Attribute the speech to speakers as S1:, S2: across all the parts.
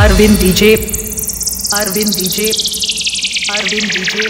S1: Arvind DJ Arvind DJ Arvind DJ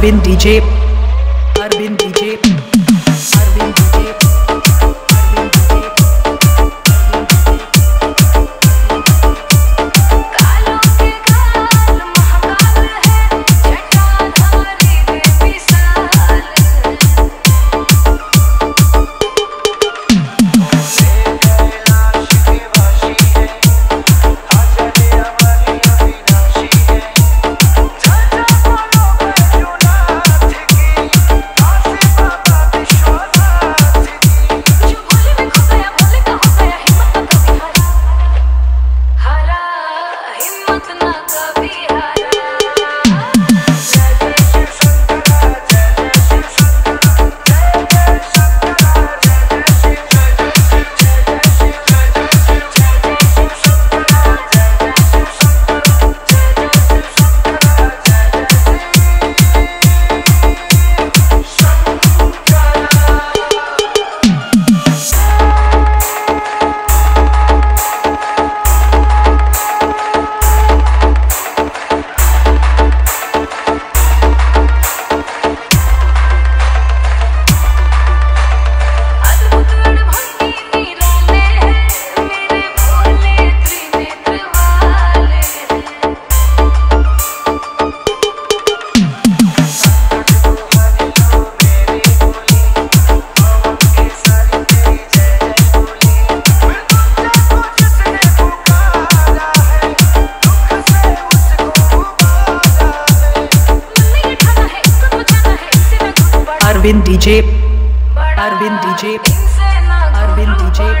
S1: have been DJ Arvind DJ Arvind DJ Arvind DJ